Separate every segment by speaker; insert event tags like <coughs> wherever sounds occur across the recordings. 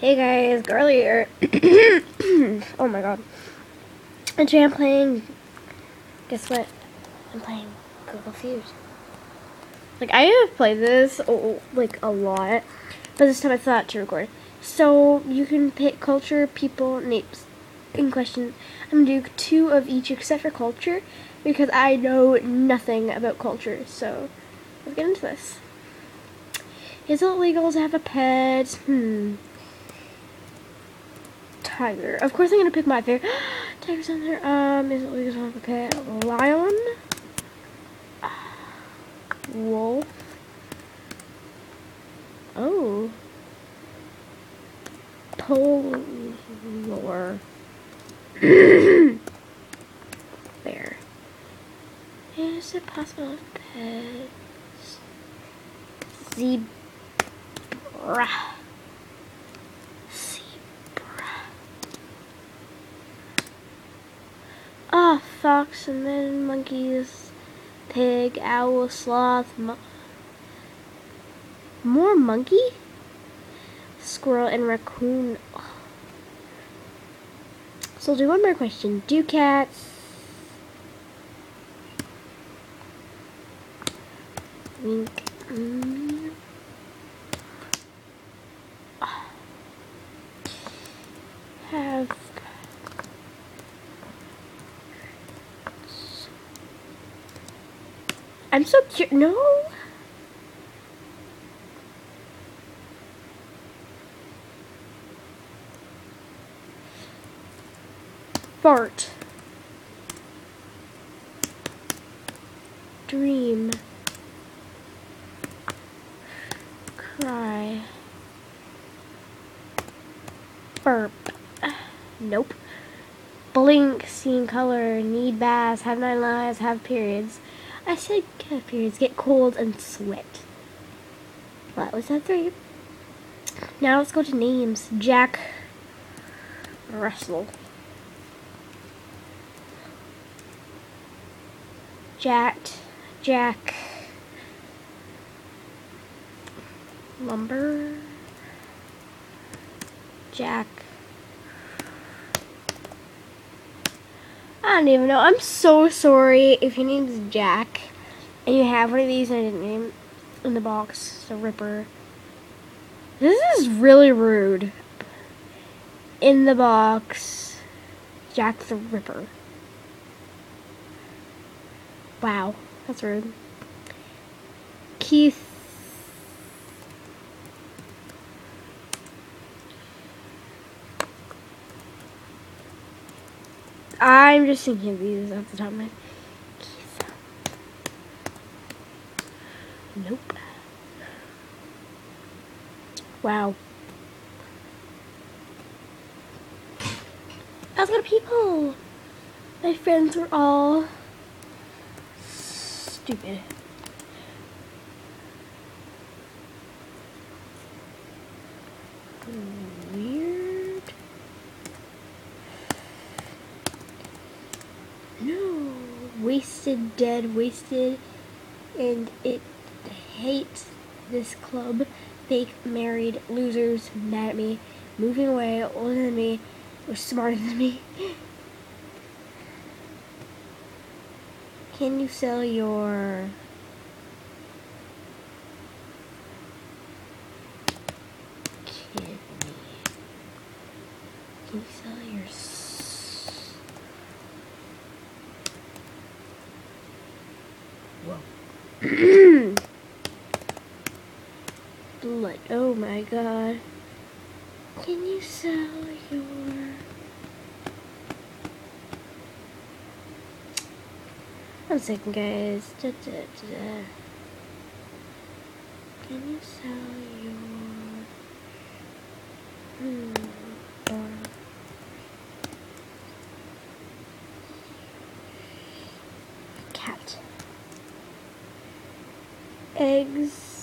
Speaker 1: Hey guys, here. <coughs> oh my god. And today I'm playing. Guess what? I'm playing Google Feud. Like, I have played this, oh, like, a lot. But this time I thought to record. So, you can pick culture, people, names, in question. I'm gonna do two of each except for culture. Because I know nothing about culture. So, let's get into this. Is it legal to have a pet? Hmm tiger. Of course I'm gonna pick my favorite. <gasps> Tiger's on there. Um, is it to have a pet? Lion. <sighs> Wolf. Oh. Polar. <coughs> there. Is it possible to pets? Zebra. Ah, oh, fox and then monkeys, pig, owl, sloth, mo more monkey, squirrel, and raccoon. So I'll do one more question. Do cats wink? Mm. Have I'm so cute. No. Fart. Dream. Cry. Burp. Nope. Blink, seeing color, need baths, have nine lives, have periods. I said periods, get cold, and sweat. That was that three. Now let's go to names. Jack Russell. Jack. Jack. Lumber. Jack. I don't even know. I'm so sorry if your name's Jack and you have one of these I didn't name in the box. The Ripper. This is really rude. In the box, Jack the Ripper. Wow, that's rude. Keith. I'm just thinking of these off the top of my. Nope. Wow. That's a lot of people. My friends were all stupid. Weird. No. Wasted, dead, wasted, and it hates this club. Fake, married, losers, mad at me, moving away, older than me, or smarter than me. Can you sell your kidney? Can you sell your s- Whoa. Blood. Oh my god. Can you sell your One second, guys. Da, da, da. Can you sell your hmm, cat eggs,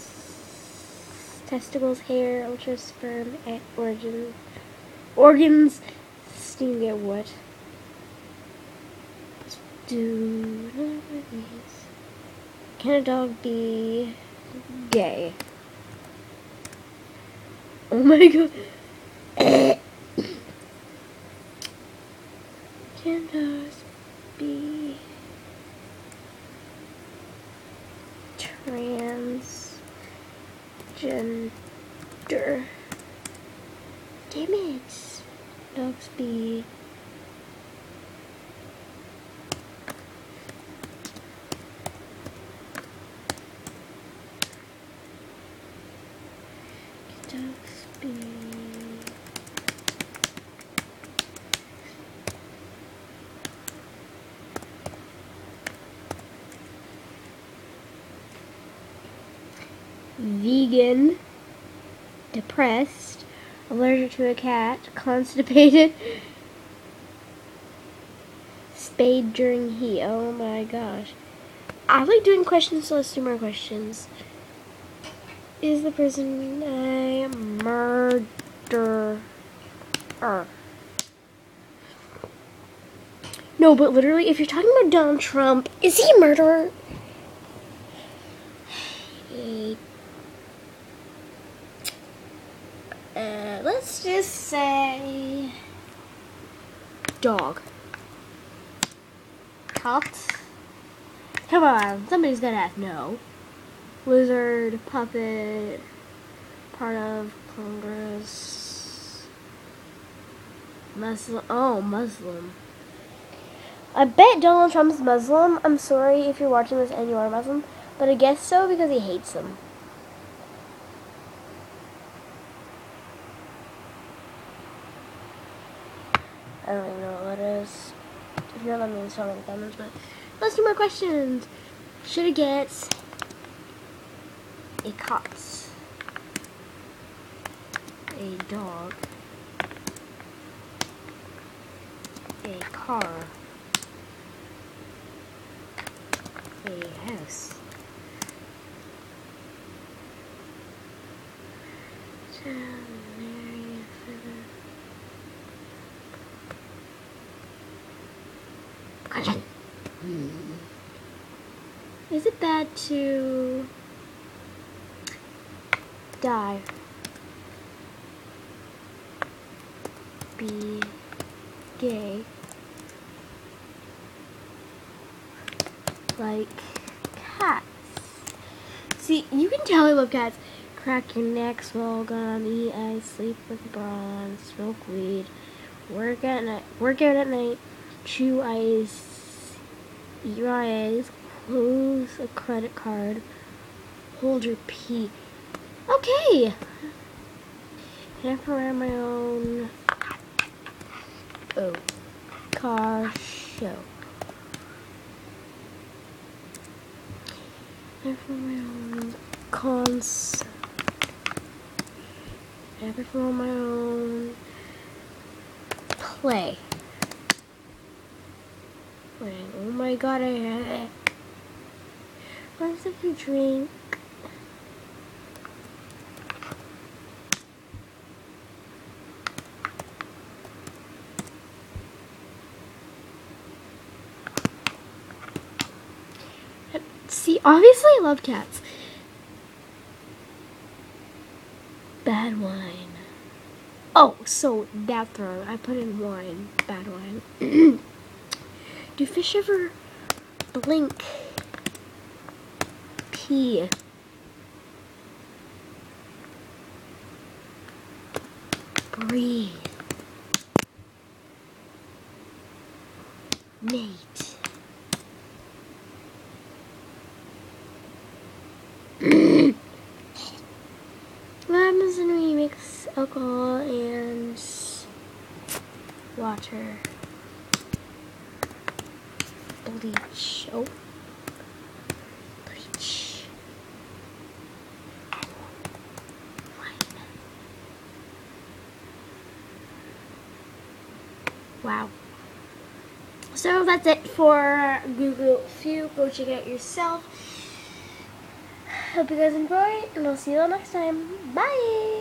Speaker 1: testicles, hair, ultra sperm, origin, organs, steam get what? Do Can a dog be gay? Oh my <laughs> god. Can dogs be trans? gender. Damn it. Dogs speed. Vegan. Depressed. Allergic to a cat. <laughs> Constipated. Spayed during heat. Oh my gosh. I like doing questions, so let's do more questions. Is the person a murderer? No, but literally, if you're talking about Donald Trump, is he a murderer? <sighs> A- Uh, let's just say dog. Cat. Come on, somebody's gonna have no. Lizard, puppet, part of Congress. Muslim. Oh, Muslim. I bet Donald Trump's Muslim. I'm sorry if you're watching this and you are Muslim, but I guess so because he hates them. I don't even know what that is. If you're letting me tell me in the comments, but let's do more questions. Should it get a cat, a dog, a car, a house. Is it bad to die? Be gay? Like cats? See, you can tell I love cats. Crack your neck, swallow gum, eat ice, sleep with bronze, smoke weed, work at night, work out at night, chew ice, your eyes, close a credit card, hold your pee. Okay. Can I my own oh car show? I for my own? Can I for my own play? Oh my god, I have it. If you drink? See, obviously I love cats. Bad wine. Oh, so that's wrong. I put in wine. Bad wine. <clears throat> Do fish ever blink? Pee. Breathe. Mate. what happens when we mix alcohol and water? Bleach. Oh. Bleach. Wow. So that's it for Google Feud. Go check it out yourself. Hope you guys enjoy, and I'll see you all next time. Bye!